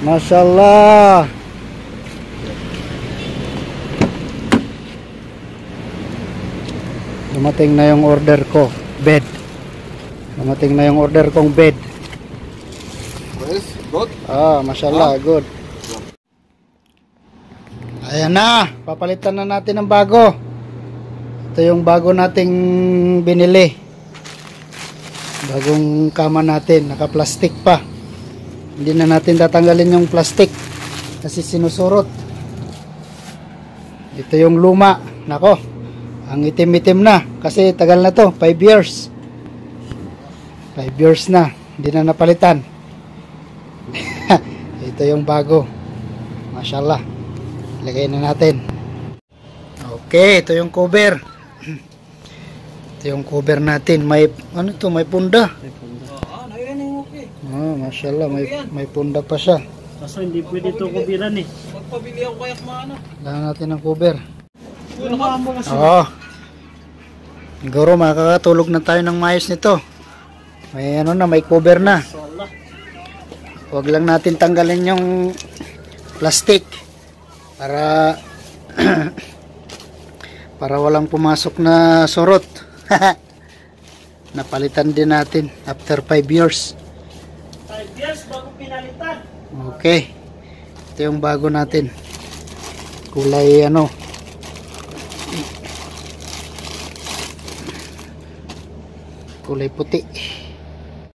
Mashallah. Dumating na yung order ko, bed. Dumating na yung order kong bed. Yes, good. Ah, mashallah, good. Ayan na, papalitan na natin ng bago. Ito yung bago nating binili. Bagong kama natin, naka-plastic pa. Hindi na natin tatanggalin yung plastic kasi sinusurot. Ito yung luma. Nako, ang itim-itim na kasi tagal na to, 5 years. 5 years na, hindi na napalitan. Ito yung bago. Mashallah. Lagay na natin. Okay, ito yung cover. Ito yung cover natin. May ano to, may punda. Ah, naiyanin Oh, mashallah, may may punda pa siya. Kaso hindi pwede ito kubiran eh. Magpabili ako kayak maano. Kailangan natin ng cover. Oo. Siguro makakatulog na tayo ng maayos nito. May ano na, may cover na. Huwag lang natin tanggalin yung plastic para para walang pumasok na surot. Napalitan din natin after 5 years. 5 years bago pinalitan. Okay. Ito yung bago natin. Kulay ano. Kulay puti.